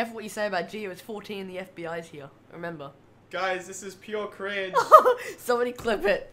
Careful what you say about Gio? It's 14 the FBI's here. Remember. Guys, this is pure cringe. Somebody clip it.